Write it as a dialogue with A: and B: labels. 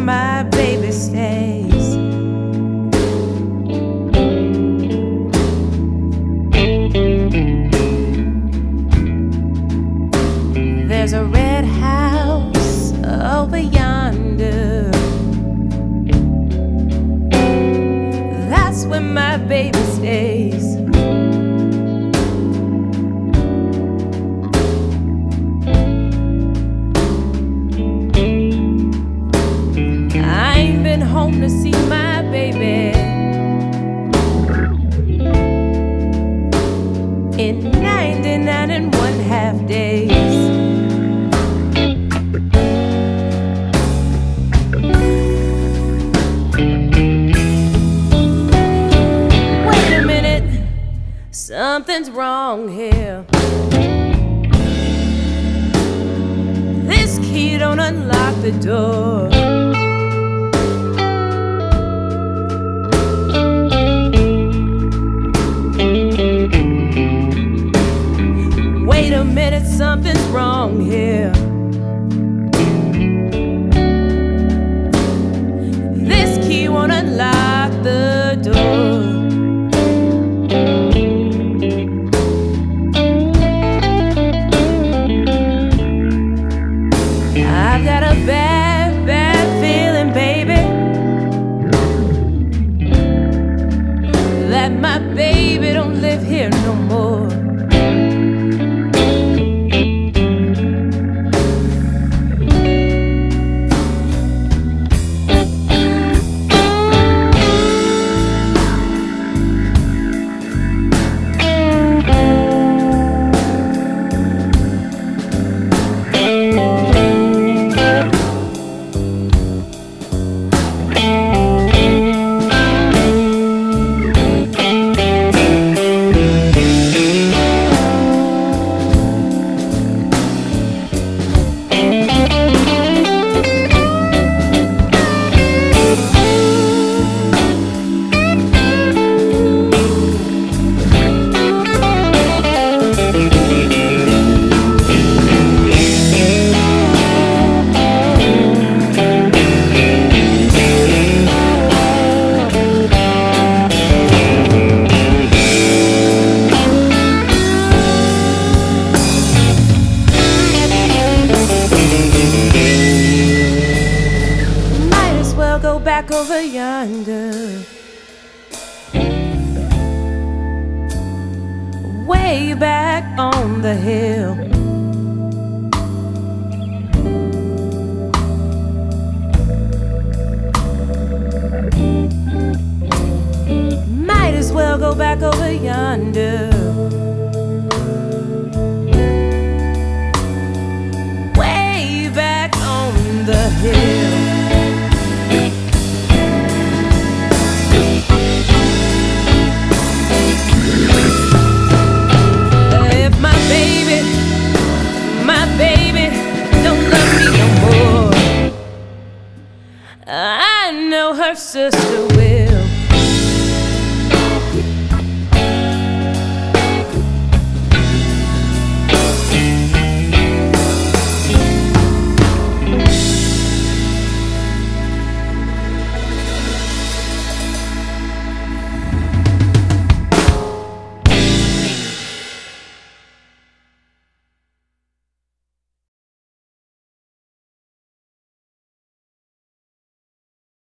A: my baby stays. There's a red house over yonder. That's where my baby stays. Home to see my baby in 99 and one half days. Wait a minute, something's wrong here. This key don't unlock the door. Minute, something's wrong here. This key won't unlock the door. I've got a bad, bad feeling, baby. That my baby don't live here no more. Over yonder. Way back on the hill. Might as well go back over yonder. Sister will.